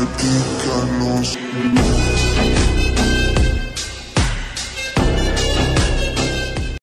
platícanos.